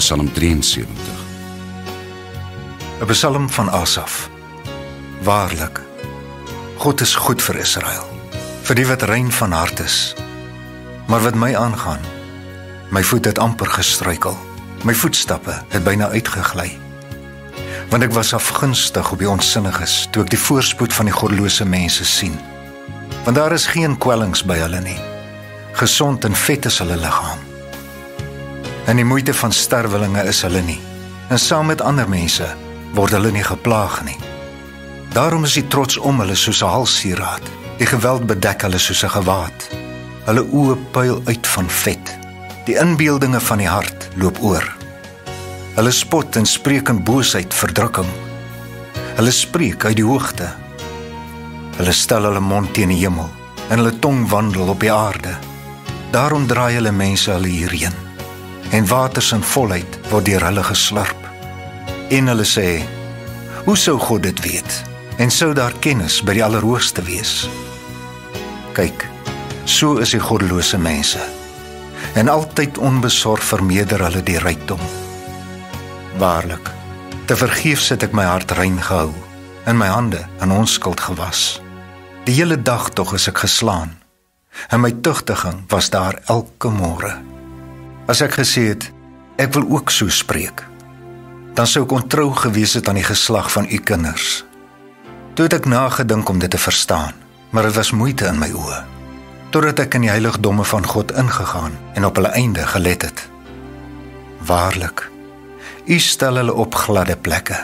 Psalm 73. 'n Psalm van Asaf. Waarlik, God is goed vir Israel, vir die wat rein van hart is. Maar wat my aangaan, my voet het amper gestruikel. My voetstappe het byna uitgegly. Want ek was afgunstig op die onsinniges toe ek die voorspoed van die goddelose mense sien. Want daar is geen kwellings by hulle nie. Gesond en vet is hulle liggaam. En die moeite van sterwelinge is hulle nie. En saam met ander mense word hulle nie geplaag nie. Daarom is die trots om hulle soos 'n halssieraad. Die geweld bedek hulle soos 'n gewaad. Hulle oë pyl uit van vet. Die inbeeldinge van die hart loop oor. Hulle spot en spreek in boosheid verdrukking. Hulle spreek uit die hoogte. Hulle stel hulle mond teen die hemel en hulle tong wandel op die aarde. Daarom draai hulle mense hulle hierheen. En waters in volheid word deur hulle geslurp. En hulle sê: Hoe sou God dit weet? En sou daar kennis by die Allerhoogste wees? Kyk, so is die goddelose mense. En altyd onbesorg vermeerder hulle die rykdom. Waarlik, te vergeefs het ek my hart rein gehou en my hande in onskuld gewas. Die hele dag tog is ek geslaan. En my tugtiging was daar elke môre. As ek gesê het ek wil ook so spreek, dan sou ek ontrou gewees het aan die geslag van u kinders. Toe het ek nagedink om dit te verstaan, maar dit was moeite in my oë. Totdat ek in die heiligdomme van God ingegaan en op hulle einde gelet het. Waarlik, u stel hulle op gladde plekke.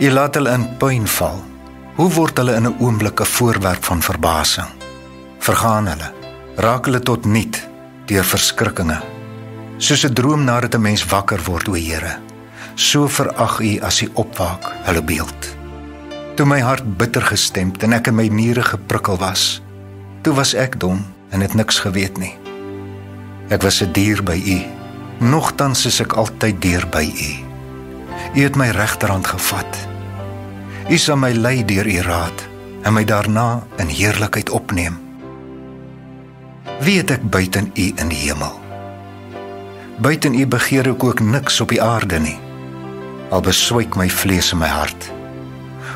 U laat hulle in puin val. Hoe word hulle in 'n oomblik 'n voorwerp van verbasing? Vergaan hulle, raak hulle tot niet deur verskrikkinge. Soos 'n droom nadat 'n mens wakker word, o Here, so verag u as u opwaak hulle beeld. Toe my hart bitter gestemd en ek in my niere geprikkel was, toe was ek dom en het niks geweet nie. Ek was 'n dier by u. Nogtans is ek altyd deur by u. U het my regterhand gevat. U sal my lei deur u raad en my daarna in heerlikheid opneem. Wie het ek buiten u in die hemel? Buiten u begeer ek ook niks op die aarde nie. Al beswyk my vlees en my hart.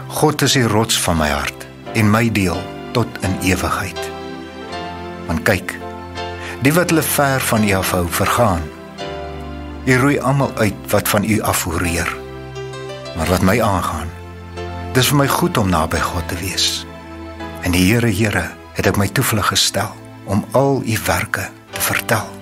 God is die rots van my hart en my deel tot in ewigheid. Want kyk, die wat hulle ver van u afhou, vergaan. U roei almal uit wat van u afhoereer. Maar wat my aangaan, dis vir my goed om naby God te wees. En die Here, Here, het ek my toevlug gestel om al u werke te vertel.